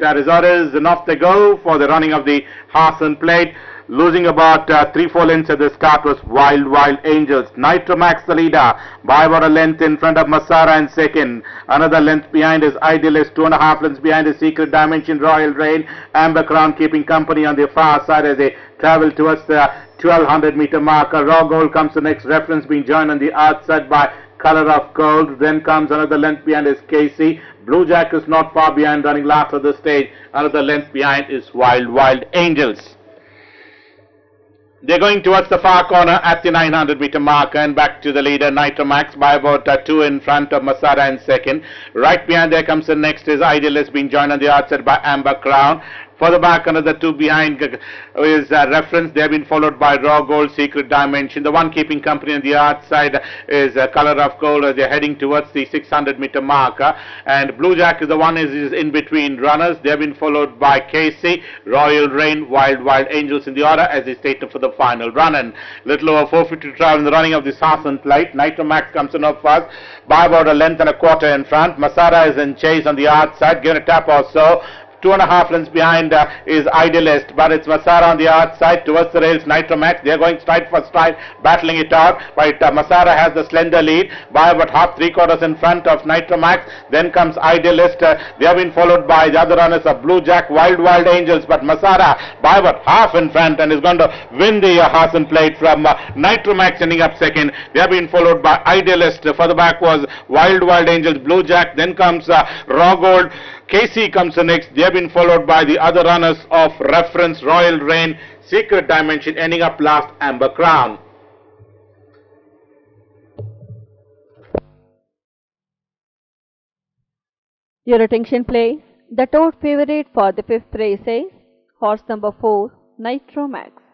resorters and off they go for the running of the Hassan plate. Losing about uh, 3-4 lengths at the start was Wild Wild Angels. Nitromax the leader by about a length in front of Masada in second. Another length behind is Idealist. Two and a half lengths behind is Secret Dimension Royal Rain. Amber Crown keeping company on the far side as they travel towards the 1200 meter marker. Raw Gold comes the next reference being joined on the outside by Color of Gold. Then comes another length behind is Casey. Blue Jack is not far behind running last of the stage. Another length behind is Wild Wild Angels. They're going towards the far corner at the 900 meter marker and back to the leader Nitromax by about uh, two in front of Masada in second. Right behind there comes the next is Idealist being joined on the outside by Amber Crown. Further back, another two behind is uh, reference. They have been followed by Raw Gold, Secret Dimension. The one keeping company on the outside is uh, Color of Gold as they're heading towards the 600 meter marker. And Blue Jack is the one is, is in between runners. They have been followed by Casey, Royal Rain, Wild Wild Angels in the order as they stated for the final run. And little over 450 to travel in the running of the Hassan Plate. Nitromax comes in up first by about a length and a quarter in front. Masada is in chase on the outside, given a tap or so two and a half lengths behind uh, is Idealist, but it's Masada on the outside towards the rails, Nitromax. They're going stride for stride, battling it out, but uh, Masada has the slender lead by about half, three quarters in front of Nitromax. Then comes Idealist. Uh, they have been followed by the other runners of Blue Jack, Wild Wild Angels, but Masada by about half in front and is going to win the uh, Hassan plate from uh, Nitromax ending up second. They have been followed by Idealist. further back was Wild Wild Angels, Blue Jack. Then comes uh, Raw Gold. KC comes next. They have been followed by the other runners of reference Royal Rain, Secret Dimension, ending up last Amber Crown. Your attention please. The top favorite for the fifth race is horse number 4 Nitromax.